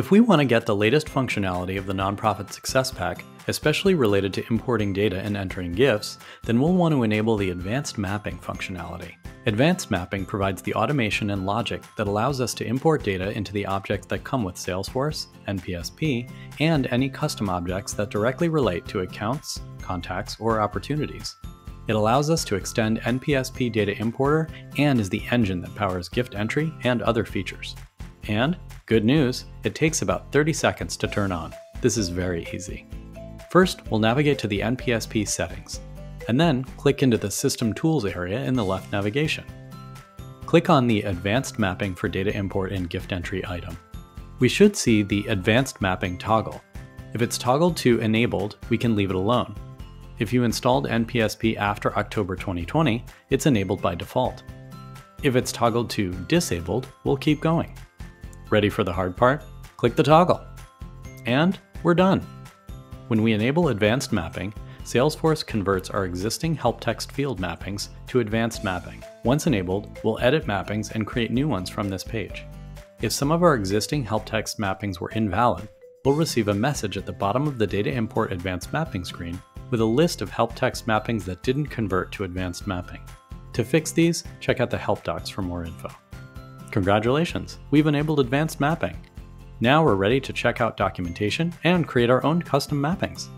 If we want to get the latest functionality of the Nonprofit Success Pack, especially related to importing data and entering gifts, then we'll want to enable the Advanced Mapping functionality. Advanced Mapping provides the automation and logic that allows us to import data into the objects that come with Salesforce, NPSP, and any custom objects that directly relate to accounts, contacts, or opportunities. It allows us to extend NPSP Data Importer and is the engine that powers gift entry and other features. And, good news, it takes about 30 seconds to turn on. This is very easy. First, we'll navigate to the NPSP settings, and then click into the System Tools area in the left navigation. Click on the Advanced Mapping for Data Import and Gift Entry item. We should see the Advanced Mapping toggle. If it's toggled to Enabled, we can leave it alone. If you installed NPSP after October 2020, it's enabled by default. If it's toggled to Disabled, we'll keep going. Ready for the hard part? Click the toggle. And we're done. When we enable advanced mapping, Salesforce converts our existing help text field mappings to advanced mapping. Once enabled, we'll edit mappings and create new ones from this page. If some of our existing help text mappings were invalid, we'll receive a message at the bottom of the Data Import Advanced Mapping screen with a list of help text mappings that didn't convert to advanced mapping. To fix these, check out the help docs for more info. Congratulations, we've enabled advanced mapping. Now we're ready to check out documentation and create our own custom mappings.